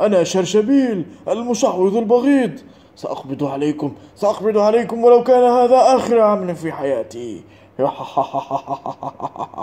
أنا شرشبيل المشعوذ البغيض. سأقبض عليكم سأقبض عليكم ولو كان هذا آخر عمل في حياتي.